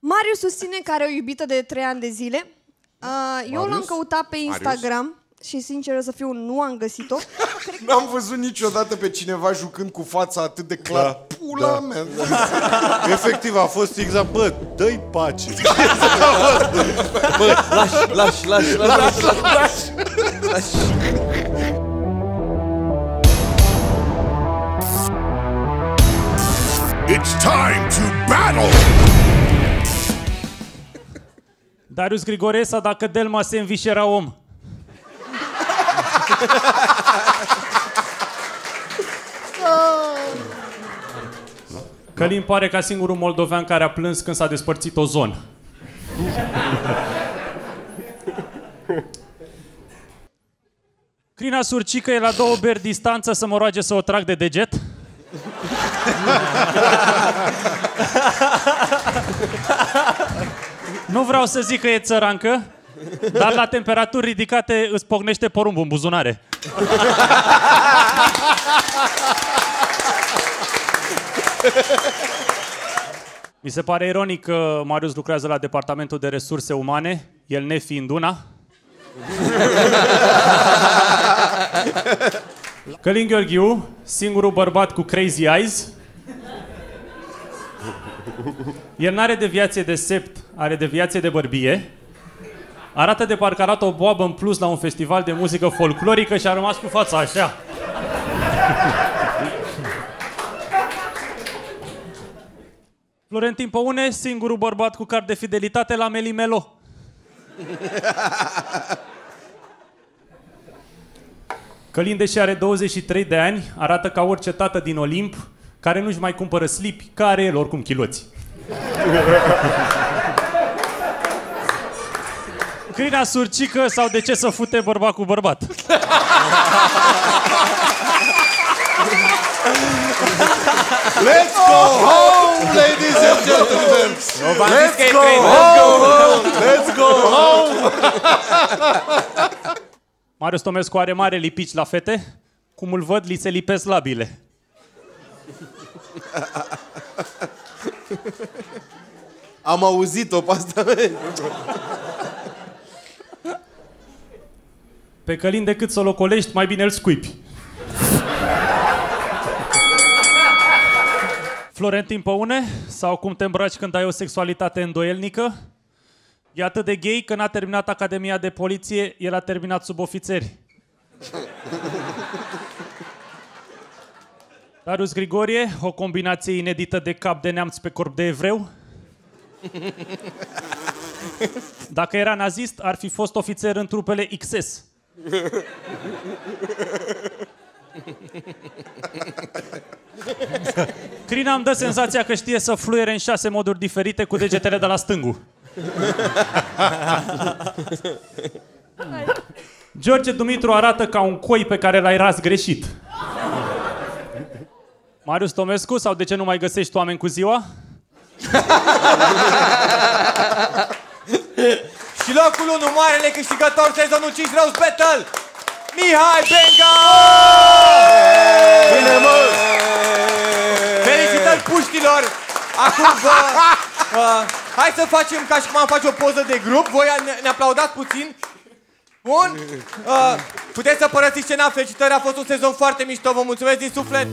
Marius susține că are o iubită de 3 ani de zile. Uh, eu l-am căutat pe Instagram și sincer să fiu, nu am găsit-o. N-am văzut niciodată pe cineva jucând cu fața atât de clar. Da, Pula da. mea. Efectiv, a fost exact, bă, dă-i pace. Bă, lași, lași, lași, lași, lași, lași, lași. It's time to battle! Darius Grigoresa, dacă Delma se învișera om. Călin pare ca singurul moldovean care a plâns când s-a despărțit o zonă. Crina Surcică e la două beri distanță să mă roage să o trag de deget. Nu vreau să zic că e țărancă, dar la temperaturi ridicate îți pocnește porumbul în buzunare. Mi se pare ironic că Marius lucrează la Departamentul de Resurse Umane, el nefiind una. Călin Gheorghiu, singurul bărbat cu crazy eyes. El n-are deviație de sept, are deviație de bărbie. Arată de parcă arată o boabă în plus la un festival de muzică folclorică și a rămas cu fața așa. Florentin Păune, singurul bărbat cu card de fidelitate la Melimelo. Călin, deși are 23 de ani, arată ca orice tată din Olimp, care nu-și mai cumpără slipi, care el oricum chiloți. Crina surcică sau de ce să fute bărbat cu bărbat? Let's go home, ladies and gentlemen! Let's go home! Let's go home! Marius Tomescu are mare lipici la fete. Cum îl văd, li se lipesc labile. Am auzit-o pe asta. Pe Călin, decât să-l ocolești, mai bine îl scuipi. Florentin Păune, sau cum te îmbraci când ai o sexualitate îndoielnică? E atât de gay că n-a terminat Academia de Poliție, el a terminat sub ofițeri. Darius Grigorie, o combinație inedită de cap de neamț pe corp de evreu. Dacă era nazist, ar fi fost ofițer în trupele XS. Crina îmi dă senzația că știe să fluiere în șase moduri diferite cu degetele de la stângul. George Dumitru arată ca un coi pe care l-ai ras greșit. Marius Tomescu, sau de ce nu mai găsești oameni cu ziua? Și locul 1, marele câștigător sezonul 5 Rose Battle, Mihai Benga! Bine, mă! Felicitări puștilor! Acum vă... Uh, hai să facem ca și cum am face o poză de grup. Voi ne, ne aplaudați puțin. Bun? Uh, puteți să părăsiți scena. Felicitări, a fost un sezon foarte mișto. Vă mulțumesc din suflet.